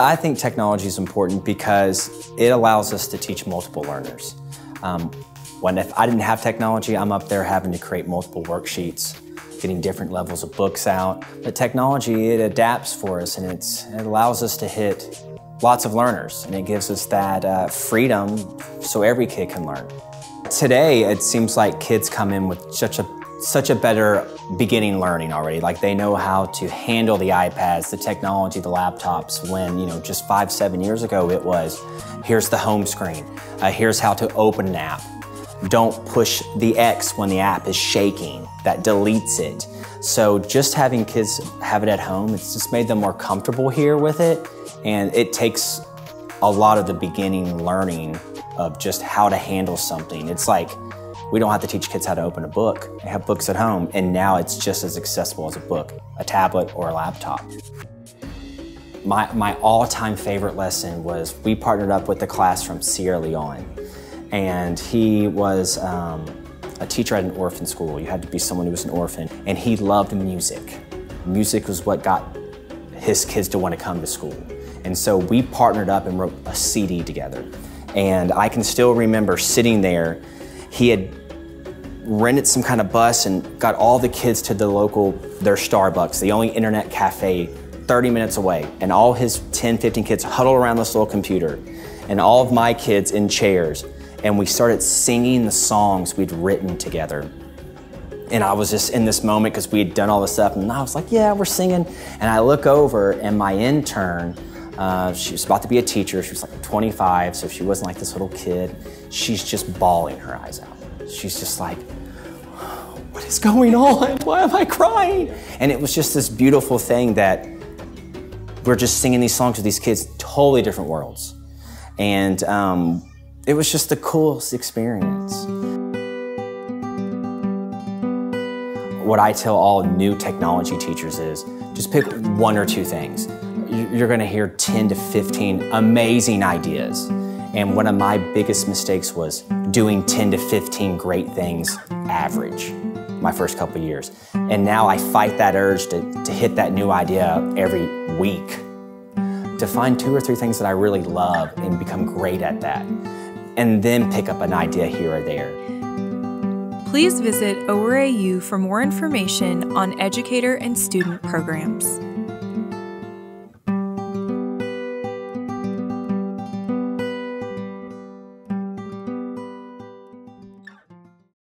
I think technology is important because it allows us to teach multiple learners. Um, when if I didn't have technology, I'm up there having to create multiple worksheets, getting different levels of books out. But technology, it adapts for us and it allows us to hit lots of learners and it gives us that uh, freedom so every kid can learn. Today, it seems like kids come in with such a such a better beginning learning already. Like they know how to handle the iPads, the technology, the laptops, when, you know, just five, seven years ago it was, here's the home screen, uh, here's how to open an app. Don't push the X when the app is shaking, that deletes it. So just having kids have it at home, it's just made them more comfortable here with it. And it takes a lot of the beginning learning of just how to handle something. It's like, we don't have to teach kids how to open a book. They have books at home, and now it's just as accessible as a book, a tablet, or a laptop. My, my all-time favorite lesson was we partnered up with the class from Sierra Leone, and he was um, a teacher at an orphan school. You had to be someone who was an orphan, and he loved music. Music was what got his kids to want to come to school. And so we partnered up and wrote a CD together. And I can still remember sitting there. He had rented some kind of bus and got all the kids to the local, their Starbucks, the only internet cafe 30 minutes away. And all his 10, 15 kids huddled around this little computer and all of my kids in chairs. And we started singing the songs we'd written together. And I was just in this moment because we had done all this stuff. And I was like, yeah, we're singing. And I look over and my intern, uh, she was about to be a teacher. She was like 25, so she wasn't like this little kid. She's just bawling her eyes out she's just like, what is going on? Why am I crying? And it was just this beautiful thing that we're just singing these songs with these kids, totally different worlds. And um, it was just the coolest experience. What I tell all new technology teachers is just pick one or two things. You're gonna hear 10 to 15 amazing ideas. And one of my biggest mistakes was doing 10 to 15 great things average my first couple years. And now I fight that urge to, to hit that new idea every week, to find two or three things that I really love and become great at that, and then pick up an idea here or there. Please visit ORAU for more information on educator and student programs.